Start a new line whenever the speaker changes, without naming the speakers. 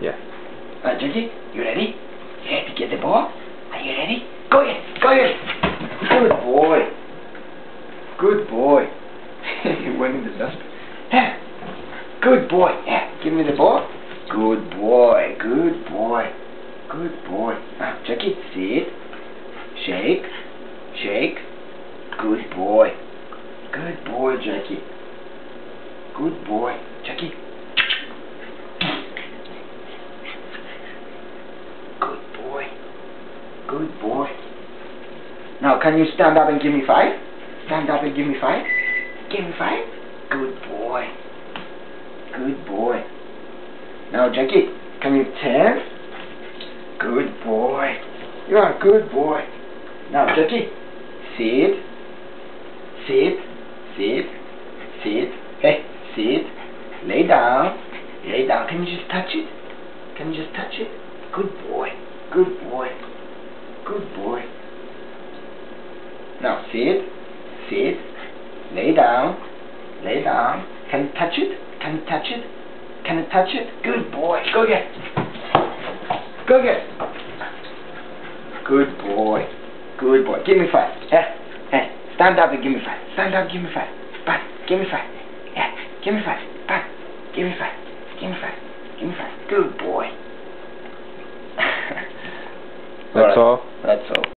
Yeah.
Uh, Alright, Jacky, you ready? You ready to get the ball? Are you ready? Go ahead, go ahead. Good boy. Good boy. he went in the dustbin. Yeah. Good boy. Yeah, give me the ball. Good boy, good boy. Good boy. Uh, now, Jacky, sit. Shake. Shake. Good boy. Good boy, Jacky. Good boy. Jacky. Good boy. Good boy. Now, can you stand up and give me five? Stand up and give me five. Give me five. Good boy. Good boy. Now, Jacky, can you turn? Good boy. You are a good boy. Now, Jacky, sit. Sit. Sit. Sit. Hey, sit. Lay down. Lay down. Can you just touch it? Can you just touch it? Good boy. Good boy. Good boy. Now sit. Sit. Lay down. Lay down. Can you touch it? Can you touch it? Can you touch it? Good boy. Go get. Go get. Good boy. Good boy. Give me five. Yeah. Hey. Stand up and give me five. Stand up. Give me five. Back. Give me five. Yeah. Give me five. Back. Give me five. Give me five. Give me five. Good boy.
That's all?
That's all.